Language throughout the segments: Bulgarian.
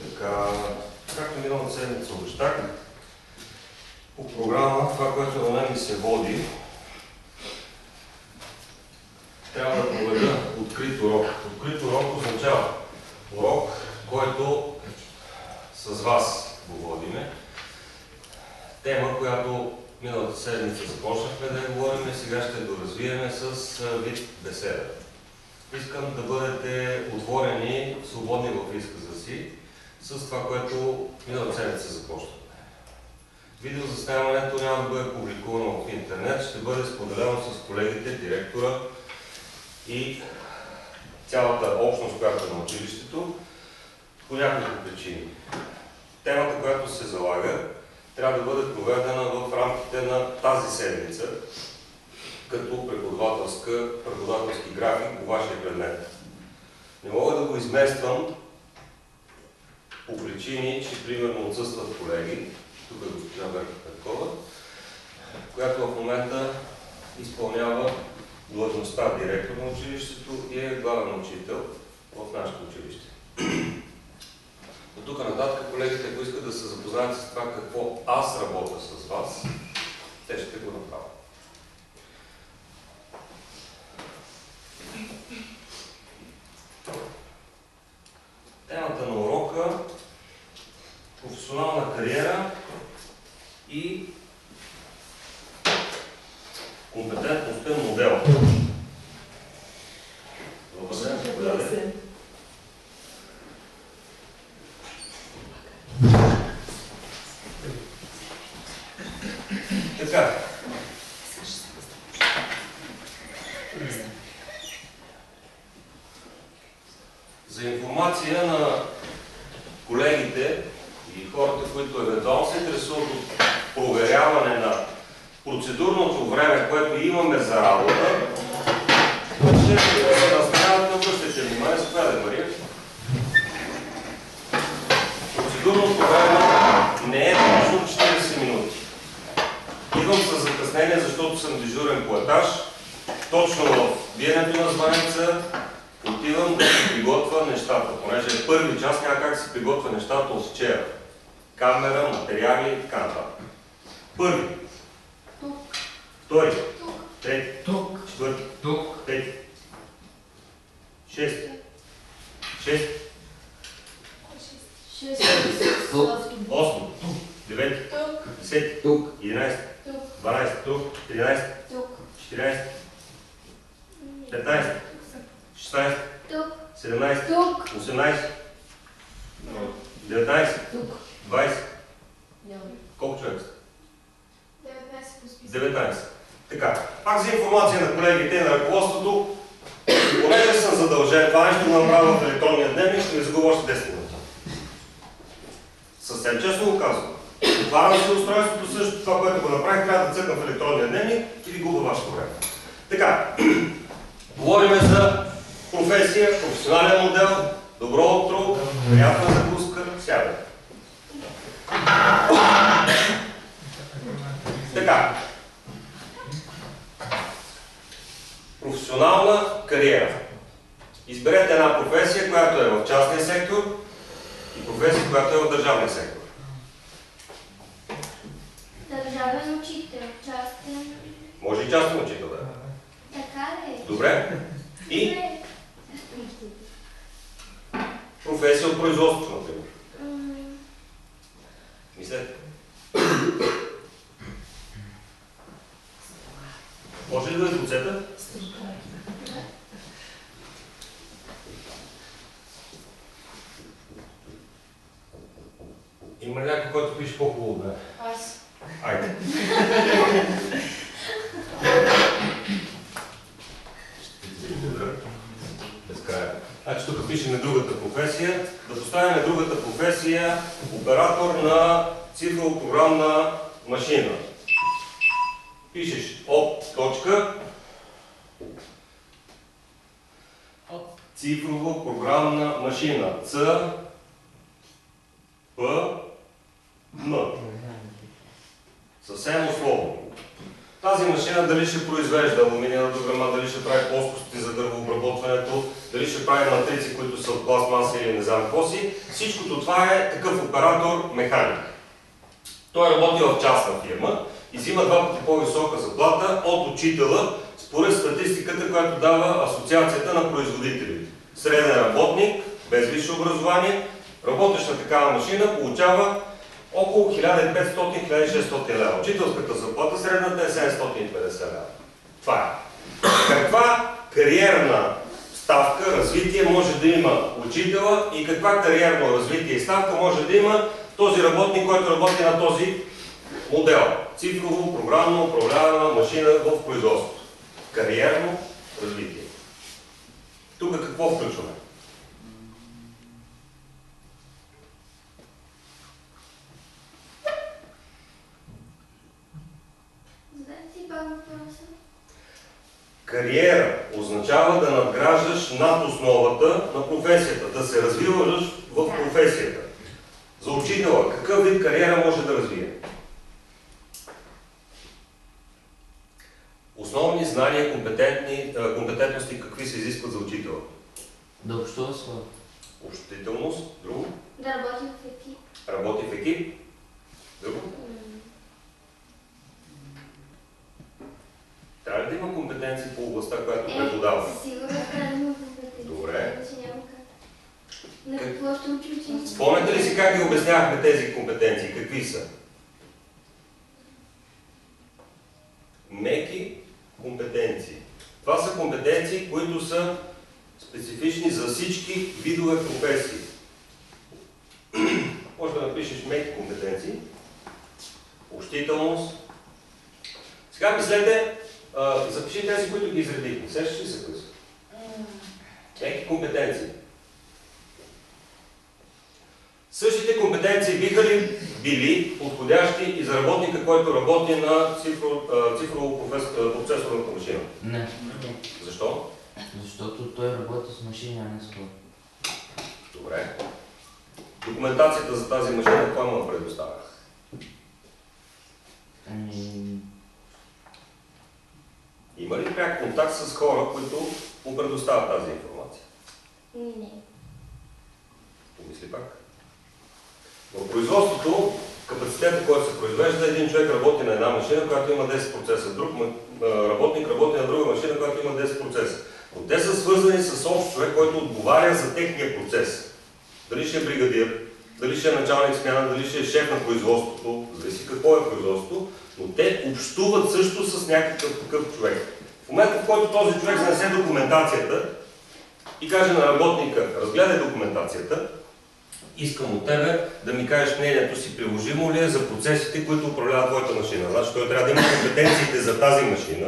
Така, както миналата седмица обещах, по програма, това, което на мен ми се води, трябва да проведа открит урок. Открит урок означава урок, който с вас го водиме. Тема, която миналата седмица започнахме да я говорим, сега ще доразвиеме с вид беседа. Искам да бъдете отворени, свободни в изказа си, с това, което миналата седмица започнахме. Видеозаснемането няма да бъде публикувано в интернет, ще бъде споделено с колегите, директора и цялата общност, която е на училището, по няколко причини. Темата, която се залага, трябва да бъде проведена в рамките на тази седмица, като преподавателски график по вашия предмет. Не мога да го измествам по причини, че примерно отсъстват колеги, тук е госпожа Берка Петкова, която в момента изпълнява длъжността директор на училището и е главен учител в нашето училище. От тук нататък колегите, ако искат да се запознаят с това какво аз работя с вас, те ще го направят. Темата на урока професионална кариера и компетентностен модел. Добър ден, Така. За информация на колегите и хората, които евентуално се интересуват от проверяване на процедурното време, което имаме за работа, ще се разправят, обръщайте внимание, заповядай, Мария. Процедурното време не е точно 40 минути. Идвам с закъснение, защото съм дежурен по етаж. Точно в биенето на званица отивам да се приготвя нещата, понеже е първи час няма как се приготвя нещата от вчера. Камера, материали и така нататък. Първи. Тук. Втори. Тук. Трети. Тук. Четвърти. Тук. Пети. Шести. Шести. Шест. Тук. Осми. Девети. Тук. Десети. Тук. Единайсти. Тук. Дванайсти. Тук. Тринайсти. Тук. Четиринайсти. Петнайсти. Шестнайсти. Тук. Седемнайсти. Тук. Осемнайсти. Деветнайсти. Тук. Двайсти. Няма. Колко човек сте? 19 по списък. 19. Така, пак за информация на колегите и на ръководството, понеже съм задължен това нещо да направя в електронния дневник, ще ми загубя още 10 минути. Съвсем честно го казвам. Отварям си устройството също, това, което го направих, трябва да цъкна в електронния дневник и ви губя вашето време. Така, говорим за професия, професионален модел, добро утро, приятна закуска, сядайте. Така. Професионална кариера. Изберете една професия, която е в частния сектор и професия, която е в държавния сектор. Държавен учител. Частен. Може и частен учител да е. Така ли? е? Добре? И Не. професия от производството, например. М, Мислете. Може ли да е доцета? Има ли някой, който пише по-хубаво от мен? Аз. Айде. Безкрайно. Значи тук пише на другата професия. Да поставим на другата професия оператор на цифрово-програмна машина. Пишеш от точка цифрово-програмна машина. Ц П М. Съвсем условно. Тази машина дали ще произвежда алуминиева дограма, дали ще прави плоскости за дървообработването, дали ще прави матрици, които са от пластмаса или не знам какво си. Всичкото това е такъв оператор механик. Той работи в частна фирма и взима два пъти по-висока заплата от учителя, според статистиката, която дава Асоциацията на производителите. Среден работник, без висше образование, работещ на такава машина, получава около 1500-1600 лева. Учителската заплата средната е 750 лева. Това е. Каква кариерна ставка, развитие може да има учителя и каква кариерно развитие и ставка може да има този работник, който работи на този модел. Цифрово, програмно, управлявана машина в производството. Кариерно развитие. Тук какво включваме? Кариера означава да надграждаш над основата на професията, да се развиваш в Да. професията. За учителя, какъв вид кариера може да развие? Основни знания, компетентни, а, компетентности, какви се изискват за учителя? Да общува с хората. Общителност, друго. Да работи в екип. Работи в екип, друго. М, Трябва ли да има компетенции по областта, която Е, преподава? със сигурност трябва да има компетенции. Добре. Иначе няма как. На Как- какво ще учи учениците? Спомняте ли си как ги обяснявахме тези компетенции? Какви са? Меки компетенции. Това са компетенции, които са специфични за всички видове професии. Може да напишеш меки компетенции, общителност. Сега мислете, а, запиши тези, които ги изредихме. Сещаш ли се кои са? Меки компетенции. Същите компетенции биха ли били подходящи и за работника, който работи на цифро, цифрово процесорната машина? Не, Защо? защото той работи с машини, а не с хора. Добре. Документацията за тази машина, кой му предоставя? Ами, Има ли пряк контакт с хора, които му предоставят тази информация? Не. Помисли пак. В производството, капацитета, който се произвежда, един човек работи на една машина, която има 10 процеса. Друг работник работи на друга машина, която има 10 процеса. Но те са свързани с общ човек, който отговаря за техния процес. Дали ще е бригадир, дали ще е началник смяна, дали ще е шеф на производството, зависи какво е производството, но те общуват също с някакъв такъв човек. В момента, в който този човек занесе документацията и каже на работника, разгледай документацията, искам от тебе да ми кажеш мнението си, приложимо ли е за процесите, които управляват твоята машина. Значи той трябва да има компетенциите за тази машина,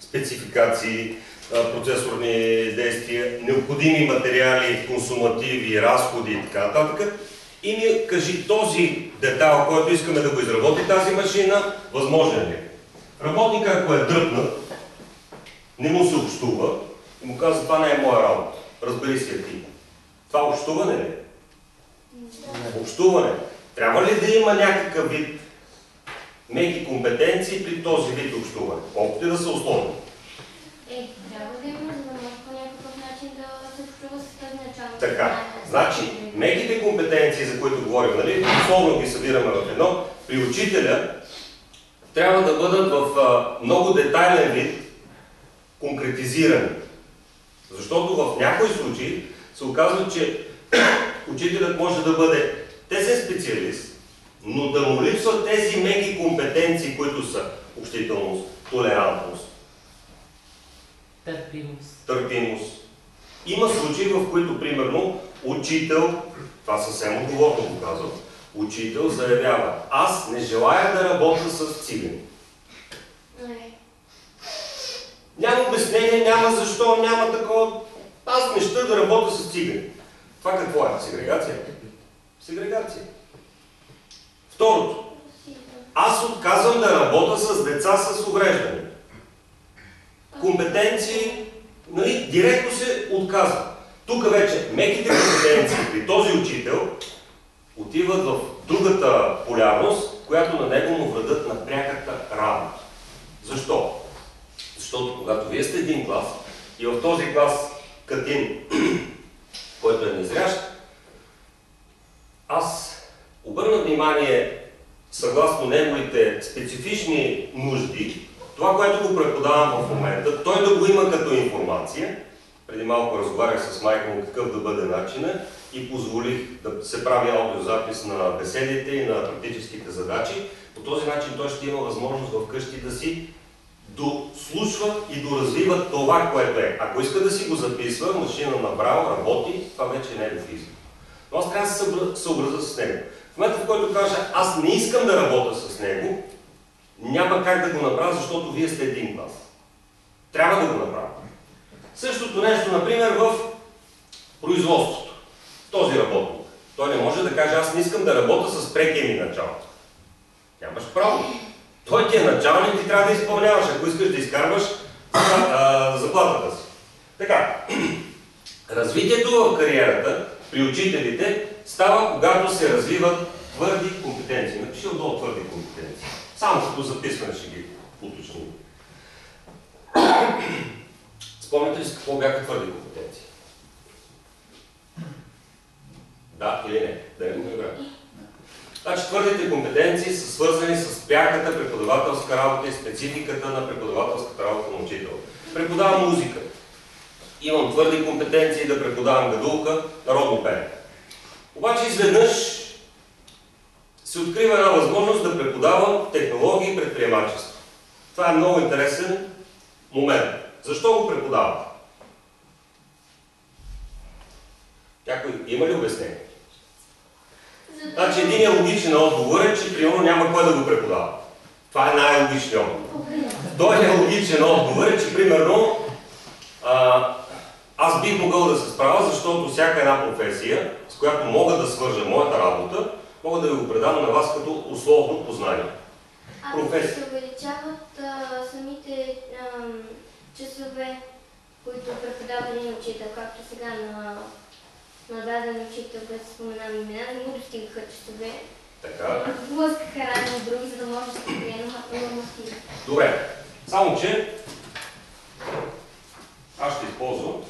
спецификации, процесорни действия, необходими материали, консумативи, разходи и така нататък. И ми кажи този детайл, който искаме да го изработи тази машина, възможен ли е? Работника, ако е дръпнат, не му се общува и му казва, това не е моя работа. Разбери си я ти. Това общуване ли е? Да. Общуване. Трябва ли да има някакъв вид меки компетенции при този вид общуване? Колкото и да са условни. Е, трябва да има, за да може по някакъв начин да се общува с тази началник. Така. Значи, меките компетенции, за които говорим, нали, условно ги събираме в едно, при учителя трябва да бъдат в а, много детайлен вид конкретизирани. Защото в някои случаи се оказва, че учителят може да бъде тесен специалист, но да му липсват тези меки компетенции, които са общителност, толерантност, търпимост. търпимост. Има случаи, в които, примерно, учител, това съвсем отговорно го казвам, учител заявява, аз не желая да работя с цигани. Няма обяснение, няма защо, няма такова. Аз не да работя с цигани. Това какво е? Сегрегация? Сегрегация. Второто. Аз отказвам да работя с деца с увреждане. Компетенции, нали, директно се отказва. Тук вече меките компетенции при този учител отиват в другата полярност, която на него му вредят на пряката работа. Защо? Защото когато вие сте един клас и в този клас Катин, който е незрящ, аз обърна внимание съгласно неговите специфични нужди, това, което го преподавам в момента, той да го има като информация. Преди малко разговарях с майка му какъв да бъде начинът и позволих да се прави аудиозапис на беседите и на практическите задачи. По този начин той ще има възможност вкъщи да си дослушва и доразвива това, което е. Ако иска да си го записва, машина набрал, работи, това вече е негов избор. Но аз трябва да се съобра- съобразя с него. В момента, в който кажа, аз не искам да работя с него, няма как да го направя, защото вие сте един клас. Трябва да го направя. Същото нещо, например, в производството. Този работник. Той не може да каже, аз не искам да работя с прекия ми началник. Нямаш право. Той ти е началник, ти трябва да изпълняваш, ако искаш да изкарваш заплатата си. Така, развитието в кариерата при учителите става, когато се развиват твърди компетенции. Напиши отдолу твърди компетенции. Само като записване ще ги уточним. Спомняте ли си какво бяха твърди компетенции? Да или не? Да не играе? Значи твърдите компетенции са свързани с пряката преподавателска работа и спецификата на преподавателската работа на учител. Преподавам музика. Имам твърди компетенции да преподавам гадулка, народно пеене. Обаче изведнъж се открива една възможност да преподавам технологии и предприемачество. Това е много интересен момент. Защо го преподавам? Някой има ли обяснение? Значи един логичен отговор е, че примерно няма кой да го преподава. Това е най-логичният отговор. Вторият логичен отговор е, че примерно а, аз бих могъл да се справя, защото всяка една професия, с която мога да свържа моята работа, мога да ви го предам на вас като условно познание. Ако професия. се увеличават а, самите ам, часове, които преподава един учител, както сега на, на даден учител, без да споменам имена, не му достигаха часове. Така. Блъскаха разни други, за да може да се приема норматив. Добре. Само, че аз ще използвам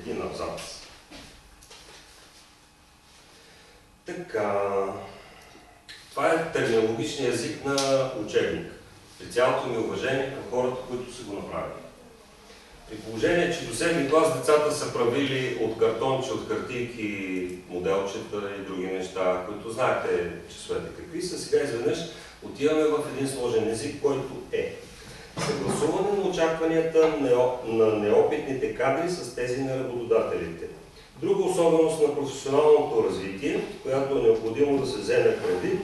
един абзац. Така. Това е терминологичният език на учебник. При цялото ми уважение към хората, които са го направили. При положение, че до 7 клас децата са правили от картонче, от хартийки, моделчета и други неща, които знаете часовете какви са, сега изведнъж отиваме в един сложен език, който е съгласуване на очакванията на неопитните кадри с тези на работодателите. Друга особеност на професионалното развитие, която е необходимо да се вземе предвид,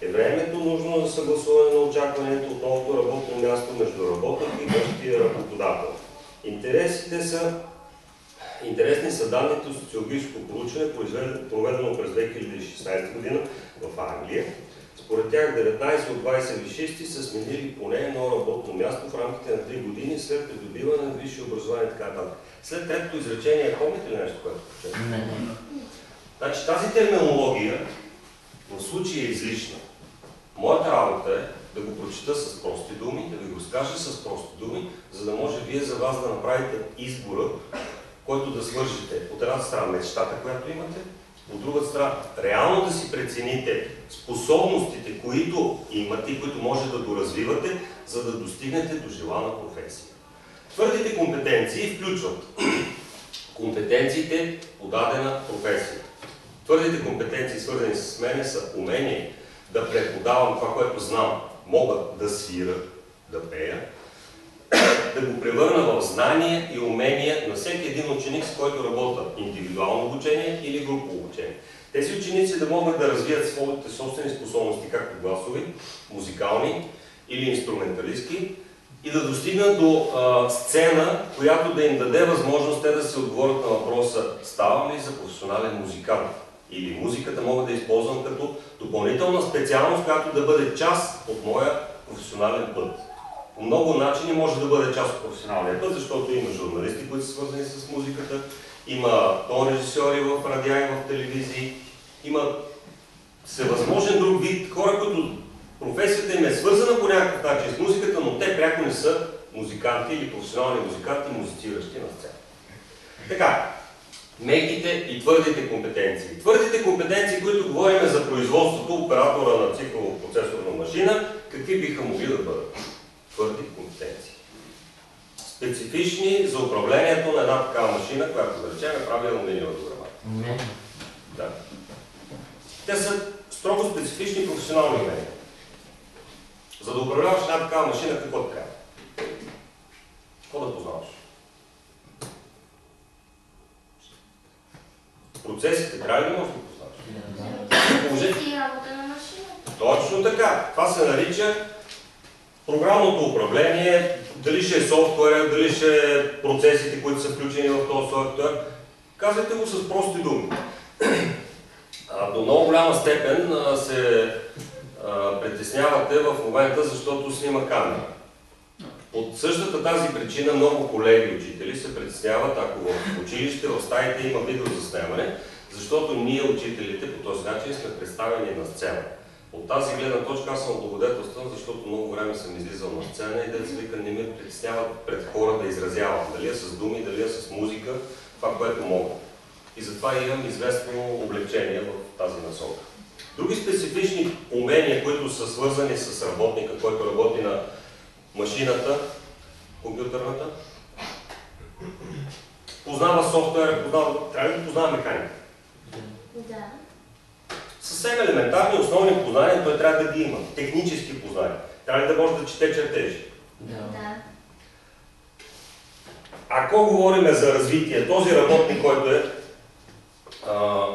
е времето нужно за съгласуване на очакването от новото работно място между работник и бъдещия работодател. Интересите са Интересни са данните от социологическо проучване, проведено през 2016 година в Англия. Според тях 19 от 20 висшисти са сменили поне едно работно място в рамките на 3 години след придобиване на висше образование и така нататък. След третото изречение, помните ли нещо, което не. Значи тази терминология в случая е излишна. Моята работа е да го прочита с прости думи, да ви го скажа с прости думи, за да може вие за вас да направите избора, който да свържете от една страна мечтата, която имате, от друга страна реално да си прецените способностите, които имате и които може да доразвивате, за да достигнете до желана професия. Твърдите компетенции включват компетенциите по дадена професия. Твърдите компетенции, свързани с мене, са умение да преподавам това, което знам. Мога да свира, да пея, да го превърна в знание и умение на всеки един ученик, с който работя индивидуално обучение или групово обучение. Тези ученици да могат да развият своите собствени способности, както гласови, музикални или инструменталистки, и да достигнат до а, сцена, която да им даде възможност те да се отговорят на въпроса ставам ли за професионален музикант или музиката мога да използвам като допълнителна специалност, която да бъде част от моя професионален път. По много начини може да бъде част от професионалния път, защото има журналисти, които са свързани с музиката, има тон режисьори в радиа и в телевизии, има всевъзможен друг вид хора, които професията им е свързана по някакъв начин с музиката, но те пряко не са музиканти или професионални музиканти, музициращи на сцена. Така, меките и твърдите компетенции. Твърдите компетенции, които говорим за производството, оператора на цифрово процесорна машина, какви биха могли да бъдат? Твърди компетенции. Специфични за управлението на една такава машина, която да речем е прави алуминиева дограма. Умения. Да. Те са строго специфични професионални умения. За да управляваш една такава машина, какво трябва? Какво да познаваш? Процесите трябва да? Да. Положи- И работа на машината. Точно така. Това се нарича програмното управление, дали ще е софтуера, дали ще е процесите, които са включени в този софтуер. Казвайте го с прости думи. До много голяма степен се притеснявате в момента, защото снима камера. От същата тази причина много колеги учители се притесняват, ако в училище, в стаите има видеозаснемане, защото ние, учителите, по този начин сме представени на сцена. От тази гледна точка аз съм благодетелстван, защото много време съм излизал на сцена и да вика не ме притеснява пред хора да изразявам. Дали е с думи, дали е с музика, това, което мога. И затова имам известно облегчение в тази насока. Други специфични умения, които са свързани с работника, който работи на машината, компютърната, познава софтуера, познава, трябва да познава механика. Да. Съвсем елементарни основни познания той трябва да ги има. Технически познания. Трябва ли да може да чете чертежи? Да. Да. Ако говорим за развитие, този работник, който е, а,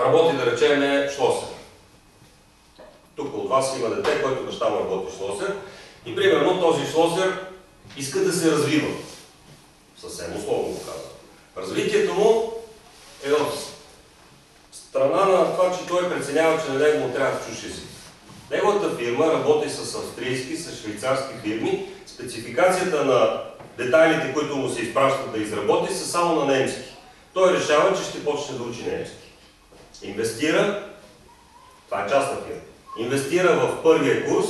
работи да речем е шлосер. Тук от вас има дете, който баща му работи шлосер и примерно този шлосер иска да се развива. Съвсем условно го казвам. Развитието му е в страна на това, че той преценява, че на него му трябва чуш език. Неговата фирма работи с австрийски, с швейцарски фирми. Спецификацията на детайлите, които му се изпращат да изработи, са само на немски. Той решава, че ще почне да учи немски. Инвестира, това е частна фирма, инвестира в първия курс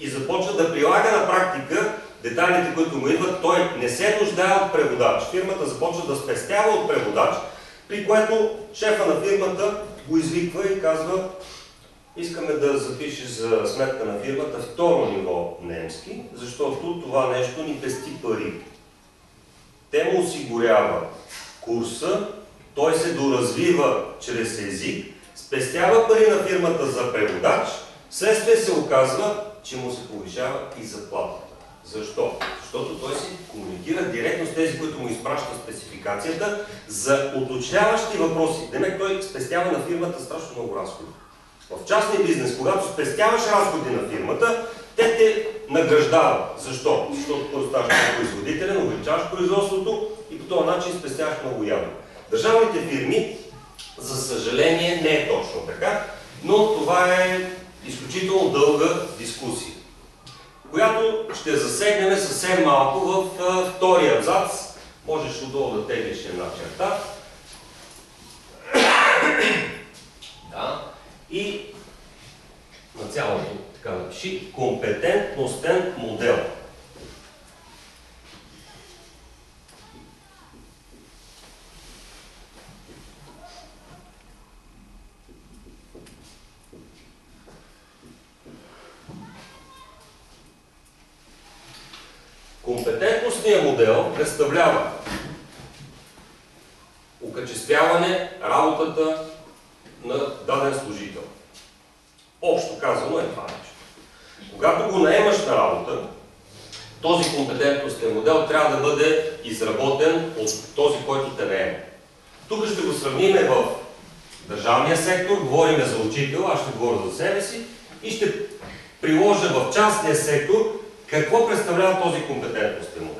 и започва да прилага на практика детайлите, които му идват. Той не се нуждае от преводач. Фирмата започва да спестява от преводач, при което шефа на фирмата го извиква и казва Искаме да запишеш за сметка на фирмата второ ниво немски, защото това нещо ни пести пари. Те му осигурява курса, той се доразвива чрез език, спестява пари на фирмата за преводач, следствие се оказва, че му се повишава и заплатата. Защо? Защото той си комуникира директно с тези, които му изпращат спецификацията за уточняващи въпроси. Демек той спестява на фирмата страшно много разходи. В частния бизнес, когато спестяваш разходи на фирмата, те те награждават. Защо? Защото първо ставаш производителен, увеличаваш производството и по този начин спестяваш много явно. Държавните фирми, за съжаление, не е точно така, но това е изключително дълга дискусия, която ще засегнем съвсем малко в втория абзац. Можеш отдолу да теглиш една черта. Да. И на цялото така напиши компетентностен модел. Модел представлява окачествяване работата на даден служител. Общо казано е това нещо. Когато го наемаш на работа, този компетентностен модел трябва да бъде изработен от този, който те наема. Тук ще го сравним в държавния сектор, говорим за учител, аз ще говоря за себе си и ще приложа в частния сектор какво представлява този компетентностен модел.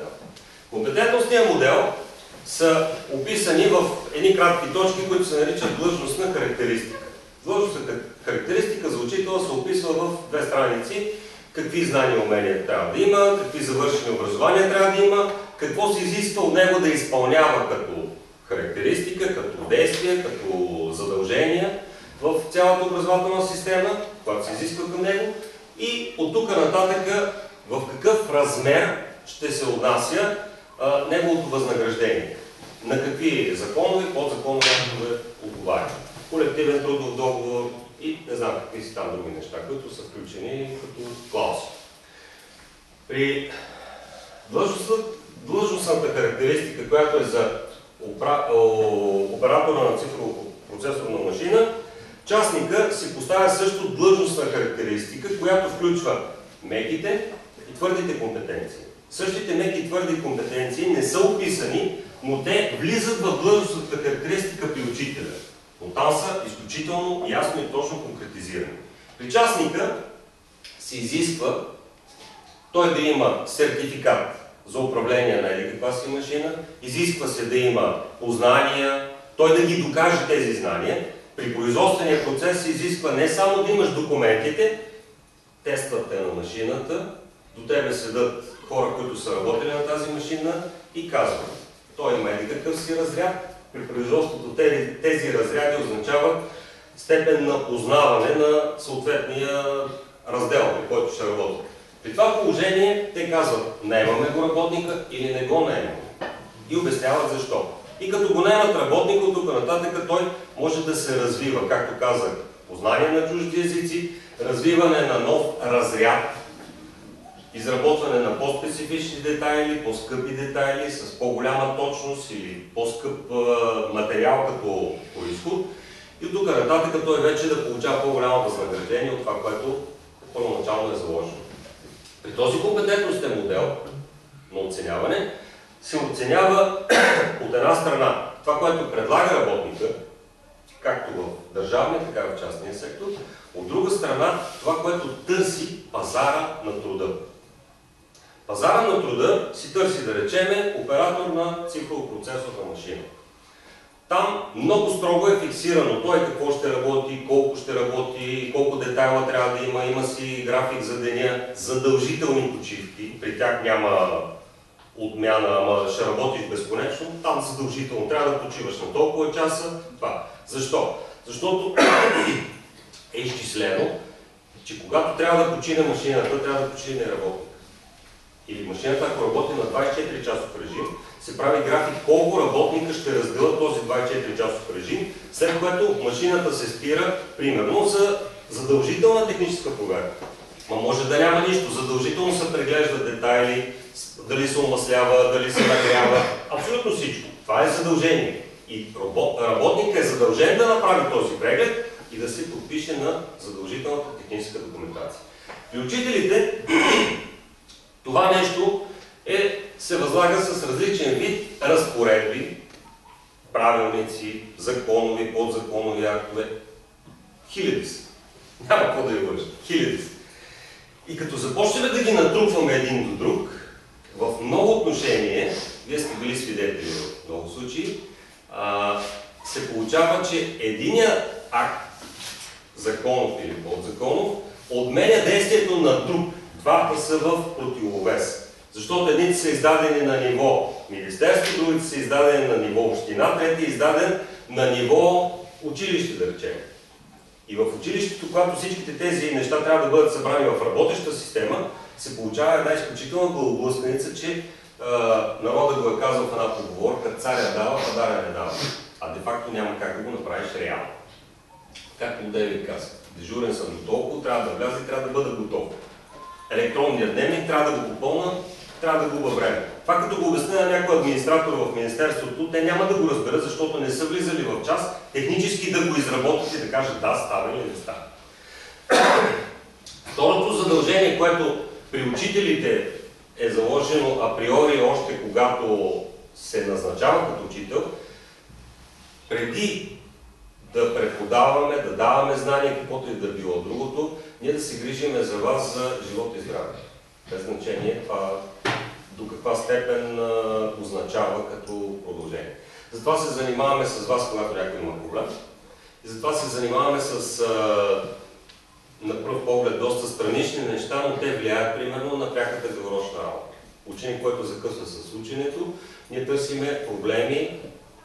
Компетентностният модел са описани в едни кратки точки, които се наричат длъжностна характеристика. Длъжностната характеристика за учителя се описва в две страници. Какви знания и умения трябва да има, какви завършени образования трябва да има, какво се изисква от него да изпълнява като характеристика, като действие, като задължения в цялата образователна система, която се изисква към него и от тук нататък в какъв размер ще се отнася а, неговото възнаграждение. На какви законови, подзаконови актове отговаря. Колективен трудов договор и не знам какви си там други неща, които са включени като клаузи. При длъжностната характеристика, която е за опра- оператора на цифрово процесорна машина, частника си поставя също длъжностна характеристика, която включва меките и твърдите компетенции. Същите меки твърди компетенции не са описани, но те влизат в длъжностната характеристика при учителя. Но там са изключително ясно и точно конкретизирани. При частника се изисква той да има сертификат за управление на еди каква си машина, изисква се да има познания, той да ги докаже тези знания. При производствения процес се изисква не само да имаш документите, тествате на машината, до тебе седат хора, които са работили на тази машина и казват, той има еди какъв си разряд. При производството тези, разряди означават степен на познаване на съответния раздел, при който ще работи. При това положение те казват, наемаме го работника или не го наемаме. И обясняват защо. И като го наемат работника, от тук нататък той може да се развива, както казах, познание на чужди езици, развиване на нов разряд, изработване на по-специфични детайли, по-скъпи детайли, с по-голяма точност или по-скъп материал като происход. И тук нататък той вече да получава по-голямо възнаграждение от това, което първоначално е заложено. При този компетентностен модел на оценяване се оценява от една страна това, което предлага работника, както в държавния, така и в частния сектор, от друга страна това, което търси пазара на труда. Пазара на труда си търси, да речеме, оператор на цифрово-процесорна машина. Там много строго е фиксирано той какво ще работи, колко ще работи, колко детайла трябва да има, има си график за деня, задължителни почивки, при тях няма отмяна, ама ще работиш безконечно, там задължително трябва да почиваш на толкова часа. Това. Защо? Защото е изчислено, че когато трябва да почине машината, трябва да почине работник. Или машината, ако работи на 24 часов режим, се прави график колко работника ще разделят този 24 часов режим, след което машината се спира, примерно, за задължителна техническа проверка. Ма може да няма нищо. Задължително се преглеждат детайли, дали се омаслява, дали се нагрява. Абсолютно всичко. Това е задължение. И робот, работник е задължен да направи този преглед и да се подпише на задължителната техническа документация. При учителите това нещо е, се възлага с различен вид разпоредби, правилници, законови, подзаконови актове. Хиляди са. Няма какво да я вържа. Хиляди са. И като започнем да ги натрупваме един до друг, в много отношение, вие сте били свидетели в много случаи, се получава, че единият акт, законов или подзаконов, отменя действието на друг. Двата са в противовес. Защото едните са издадени на ниво министерство, другите са издадени на ниво община, трети е издаден на ниво училище, да речем. И в училището, когато всичките тези неща трябва да бъдат събрани в работеща система, се получава една изключителна главоблъсканица, че народът го е казал в една поговорка, царя дава, падаря не дава. А де-факто няма как да го направиш реално. Както Девид каза, дежурен съм до толкова, трябва да вляза и трябва да бъда готов. Електронният дневник трябва да го попълна, трябва да губа време. Това като го обясня на някой администратор в Министерството, те няма да го разберат, защото не са влизали в час технически да го изработят и да кажат да, става или не става. Второто задължение, което при учителите е заложено априори още когато се назначава като учител, преди да преподаваме, да даваме знания, каквото и да било другото, ние да се грижиме за вас за живот и здраве. Без значение това до каква степен означава като продължение. Затова се занимаваме с вас, когато някой има проблем. И затова се занимаваме с а, на пръв поглед доста странични неща, но те влияят примерно на пряката дългорочна работа. Ученик, който закъсва с ученето, ние търсиме проблеми,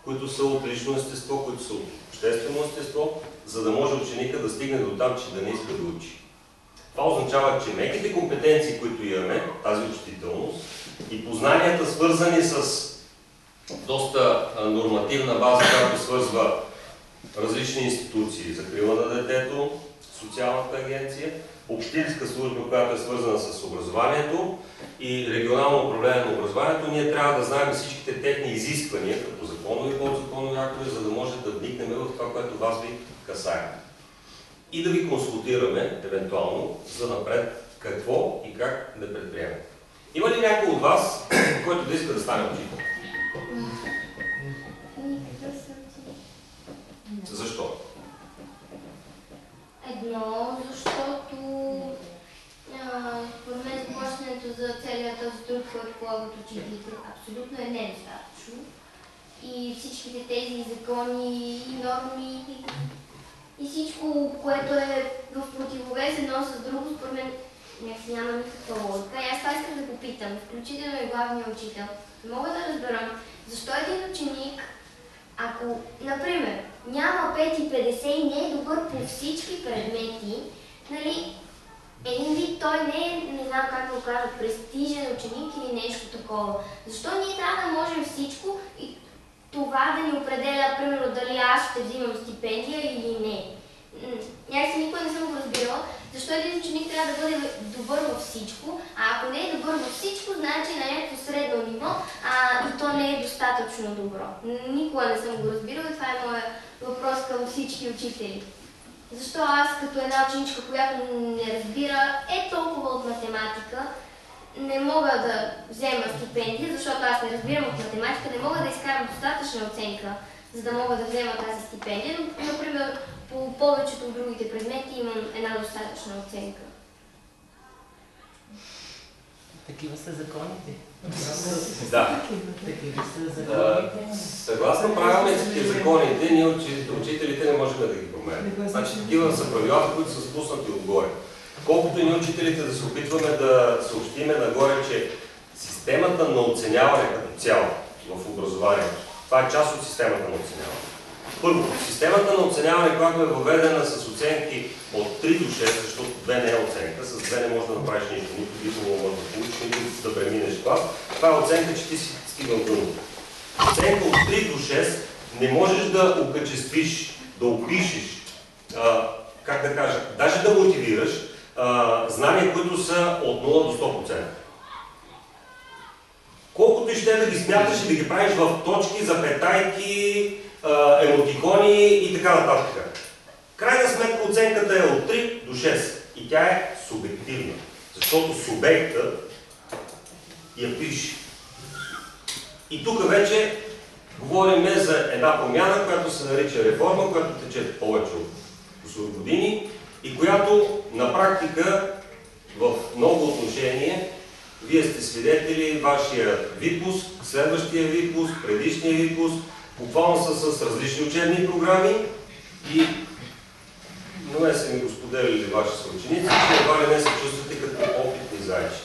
които са от лично естество, които са от обществено естество, за да може ученика да стигне до там, че да не иска да учи. Това означава, че меките компетенции, които имаме, тази учтителност и познанията свързани с доста нормативна база, която свързва различни институции, закрила на детето, социалната агенция, общинска служба, която е свързана с образованието и регионално управление на образованието, ние трябва да знаем всичките техни изисквания, като законови и подзаконови актове, за да може да вникнем в това, което вас ви касае. И да ви консултираме, евентуално, за напред какво и как да предприемем. Има ли някой от вас, който да иска да стане учител? Защо? Едно, защото според мен заплащането за целият този труд, който полагат учителите, абсолютно е недостатъчно. И всичките тези закони и норми и всичко, което е в противовес едно с друго, според мен някакси няма никаква логика. И аз това искам да попитам, включително и главния учител. Мога да разберам, защо един ученик ако, например, няма 5,50 и не е добър по всички предмети, нали, един вид той не е, не знам как го кажа, престижен ученик или нещо такова. Защо ние трябва да можем всичко и това да ни определя, примерно, дали аз ще взимам стипендия или не. Някакси никой не съм го разбирала, защо един ученик трябва да бъде добър във всичко, а ако не е добър във всичко, значи на някакво средно ниво, а и то не е достатъчно добро. Никога не съм го разбирала и това е моят въпрос към всички учители. Защо аз като една ученичка, която не разбира е толкова от математика, не мога да взема стипендия, защото аз не разбирам от математика, не мога да изкарам достатъчна оценка, за да мога да взема тази стипендия. Но, например, по повечето от другите предмети имам една достатъчна оценка. Такива са законите. Да. Такива са законите. Съгласно правилниците законите, ние учи- учителите не можем да ги променим. Значи такива са правилата, които са спуснати отгоре. Колкото и ние учителите да се опитваме да съобщиме нагоре, че системата на оценяване като цяло в образованието, това е част от системата на оценяване. Първо, системата на оценяване, която е въведена с оценки от 3 до 6, защото 2 не е оценка, с 2 не можеш да направиш нищо, нито диплома можеш да получиш, нито да преминеш клас. Това е оценка, че ти си стигнал дъното. Оценка от 3 до 6 не можеш да окачествиш, да опишеш, а, как да кажа, даже да мотивираш а, знания, които са от 0 до 100%. Колкото и ще да ги смяташ и да ги правиш в точки, запетайки, емотикони и така нататък. Крайна сметка оценката е от 3 до 6 и тя е субективна, защото субекта я пише. И тук вече говорим за една промяна, която се нарича реформа, която тече повече от години и която на практика в много отношения вие сте свидетели, вашия випуск, следващия випуск, предишния випуск, буквално са с различни учебни програми и на мен са ми го споделили ваши съученици, че едва ли не се чувствате като опитни зайчи.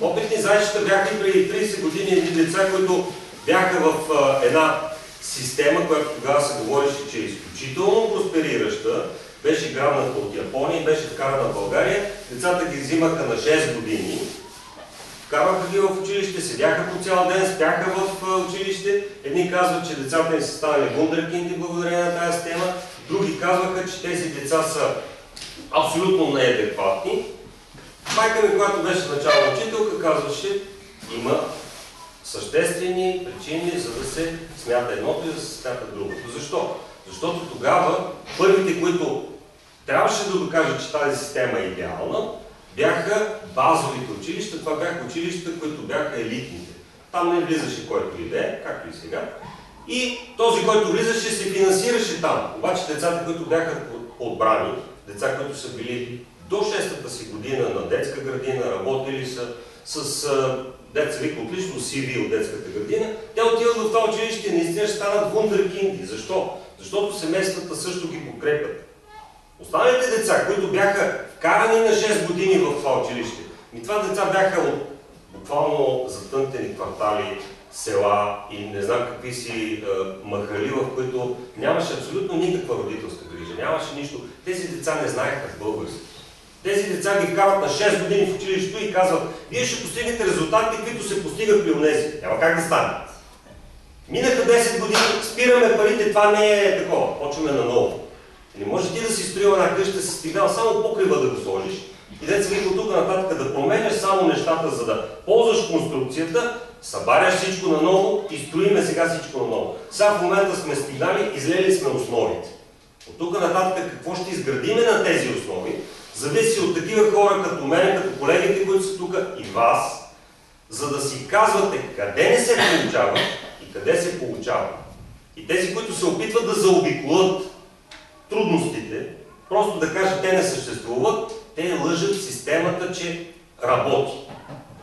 Опитни зайчета бяха и преди 30 години едни деца, които бяха в а, една система, която тогава се говореше, че е изключително просперираща, беше грабната от Япония беше вкарана в България. Децата ги взимаха на 6 години, вкарваха ги в училище, седяха по цял ден, спяха в училище. Едни казват, че децата им са станали вундеркинди благодарение на тази система, други казваха, че тези деца са абсолютно неадекватни. Майка ми, която беше начална учителка, казваше, има съществени причини, за да се смята едното и да се смята другото. Защо? Защото тогава първите, които трябваше да докажат, че тази система е идеална, бяха базовите училища. Това бяха училища, които бяха елитните. Там не влизаше който и да е, както и сега. И този, който влизаше, се финансираше там. Обаче децата, които бяха отбрани, деца, които са били до 6-та си година на детска градина, работили са с деца вика отлично CV от детската градина, те отиват в това училище и наистина ще станат вундеркинди. Защо? Защото семействата също ги подкрепят. Останалите деца, които бяха вкарани на 6 години в това училище, и това деца бяха от буквално затънтени квартали, села и не знам какви си е, махали, в които нямаше абсолютно никаква родителска грижа, нямаше нищо. Тези деца не знаеха български. Тези деца ги вкарват на 6 години в училището и казват, вие ще постигнете резултатите, които се постигат при унези. Няма как да стане. Минаха 10 години, спираме парите, това не е такова. Почваме наново. Не може ти да си строил една къща, си стигнал само покрива да го сложиш. И деца вика от тук нататък да променяш само нещата, за да ползваш конструкцията, събаряш всичко наново и строиме сега всичко наново. Сега в момента сме стигнали, излели сме основите. От тук нататък какво ще изградиме на тези основи, зависи от такива хора като мен, като колегите, които са тук и вас, за да си казвате къде не се получава и къде се получава. И тези, които се опитват да заобиколят трудностите, просто да кажат те не съществуват, те лъжат системата, че работи.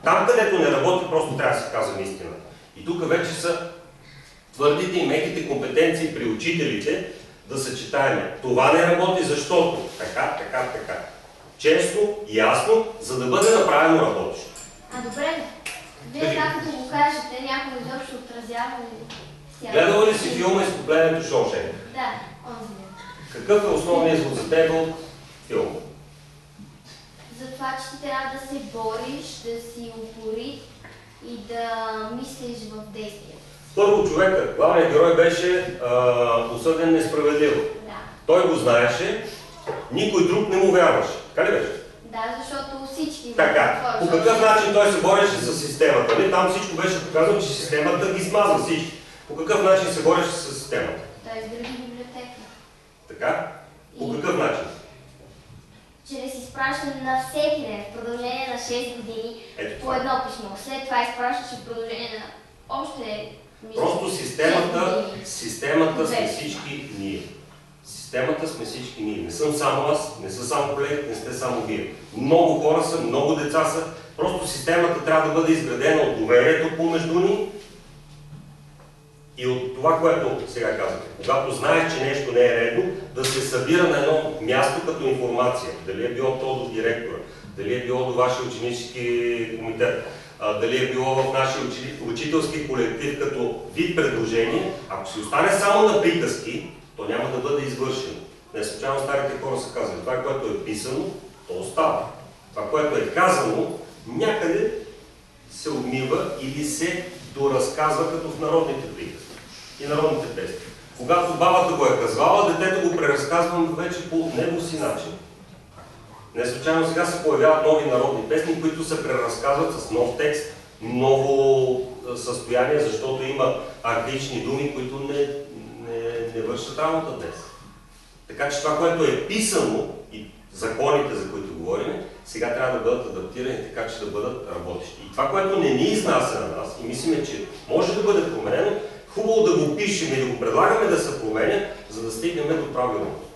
Там, където не работи, просто трябва да си казвам истина. И тук вече са твърдите и меките компетенции при учителите да съчетаеме. Това не работи, защото така, така, така. Честно, ясно, за да бъде направено работещо. А добре, вие така като го кажете, някой изобщо отразява ли? Гледала ли си филма Изкуплението Шоушенк? Да, онзи. Какъв е основният извод за теб от филма? За това, че ти трябва да се бориш, да си упорит и да мислиш в действие. Първо човека, главният герой беше а, осъден несправедливо. Да. Той го знаеше, никой друг не му вярваше. Така ли беше? Да, защото всички... Така. По какъв начин той се бореше с системата? Нали? Там всичко беше показано, че системата ги смазва всички. По какъв начин се бореше с системата? Той изгради. Така? По какъв начин? чрез изпращане на всеки ден в продължение на 6 години Ето по едно писмо. След това изпращаше в продължение на още... Просто системата, системата сме всички ние. Системата сме всички ние. Не съм само аз, не са само колегите, не сте само вие. Много хора са, много деца са. Просто системата трябва да бъде изградена от доверието помежду ни и от това, което сега казвате. Когато знаеш, че нещо не е се събира на едно място като информация. Дали е било то до директора, дали е било до вашия ученически комитет, дали е било в нашия учи- учителски колектив като вид предложение, ако си остане само на приказки, то няма да бъде извършено. Не случайно старите хора са казали, това, което е писано, то остава. Това, което е казано, някъде се обмива или се доразказва като в народните приказки и народните песни. Когато бабата го е казвала, детето го преразказвам вече по него си начин. Не случайно сега се появяват нови народни песни, които се преразказват с нов текст, ново а, състояние, защото има архаични думи, които не, не, не вършат работа днес. Така че това, което е писано и законите, за които говорим, сега трябва да бъдат адаптирани така, че да бъдат работещи. И това, което не ни изнася на нас и мислиме, че може да бъде променено, хубаво да го пишем и да го предлагаме да се променя, за да стигнем до правилното.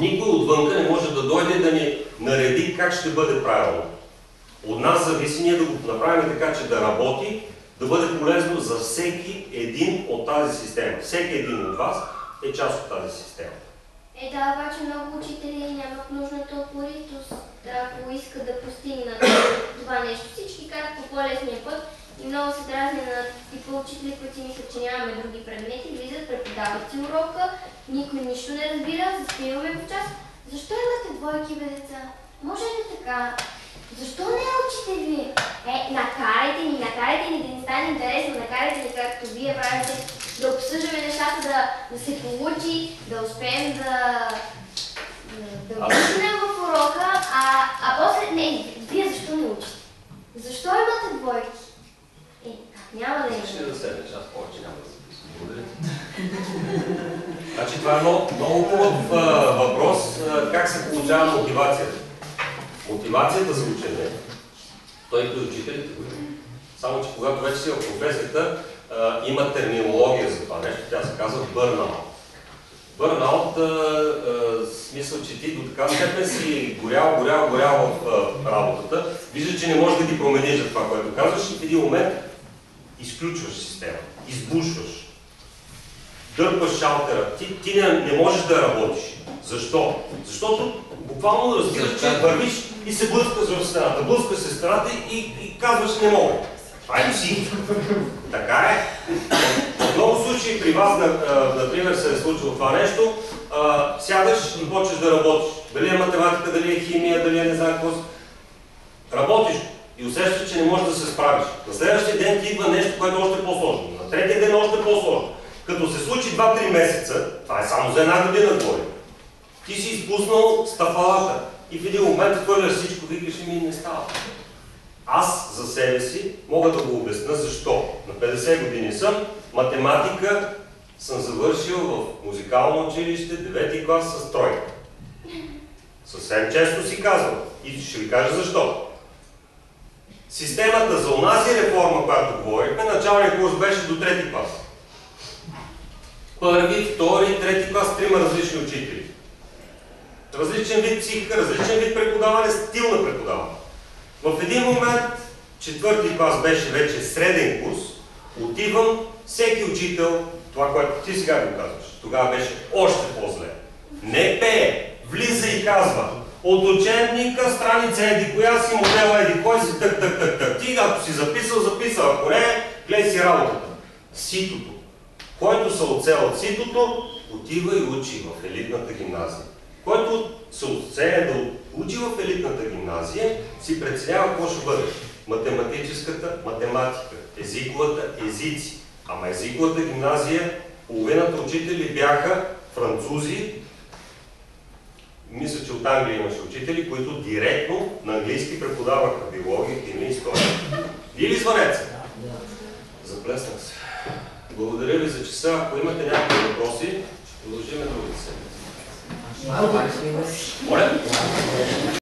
Никой отвънка не може да дойде да ни нареди как ще бъде правилно. От нас зависи ние да го направим така, че да работи, да бъде полезно за всеки един от тази система. Всеки един от вас е част от тази система. Е, да, обаче много учители нямат нужната упоритост, да, ако искат да постигнат това нещо. Всички карат по по-лесния път и много се дразни на типа учители, които че нямаме други предмети, влизат, преподават си урока, никой нищо не разбира, заспиваме в час. Защо имате двойки, бе, деца? Може ли така? Защо не учите ви? Е, накарайте ни, накарайте ни да ни стане интересно, накарайте ни, както вие правите, да обсъждаме нещата, да, да се получи, да успеем да, да, влизаме в урока, а, а после, не, вие защо не учите? Защо имате двойки? Е, няма да Ще има. да седнеш, аз повече няма да записвам. Благодаря. Значи това е много, много хубав въпрос, как се получава мотивацията. Мотивацията за учене, той и при учителите го. Само, че когато вече си в професията, има терминология за това нещо, тя се казва бърнаут. Бърнаут, смисъл, че ти до така степен си горял, горял, горял в работата, виждаш, че не можеш да ги промениш за това, което казваш и в един момент изключваш системата, избушваш, дърпаш шалтера. Ти, ти не, не можеш да работиш. Защо? Защото буквално разбираш, че вървиш и се блъскаш в стената. Блъскаш се стената и, и казваш не мога. Това е психика. Така е. В много случаи при вас, например, се е случило това нещо, сядаш и почваш да работиш. Дали е математика, дали е химия, дали е не знам какво. Работиш и усещаш, че не можеш да се справиш. На следващия ден ти идва нещо, което е още по-сложно. На третия ден е още по-сложно. Като се случи 2-3 месеца, това е само за една година говорим, ти си изпуснал стъпалата и в един момент хвърляш всичко, викаш и ми не става. Аз за себе си мога да го обясня защо. На 50 години съм, математика съм завършил в музикално училище, 9 клас с тройка. Съвсем често си казвам и ще ви кажа защо. Системата за онази реформа, която говорихме, началният курс беше до трети клас. Първи, втори, трети клас, трима различни учители. Различен вид психика, различен вид преподаване, стил на преподаване. В един момент, четвърти клас беше вече среден курс, отивам, всеки учител, това, което ти сега го казваш, тогава беше още по-зле. Не пее, влиза и казва, от учебника, страница еди коя си, модела еди кой си, тък, тък, тък, тък. Ти, ако си записал, записал, ако не, гледай си работата. Ситото. Който се оцел от ситото, отива и учи в елитната гимназия. Който се оцеля да учи в елитната гимназия, си преценява какво ще бъде. Математическата математика, езиковата езици. Ама езиковата гимназия, половината учители бяха французи, мисля, че от Англия имаше учители, които директно на английски преподаваха биология, химия история. Или звънеца? Заплеснах се. Благодаря ви за часа. Ако имате някакви въпроси, ще продължим другата седмица. Моля?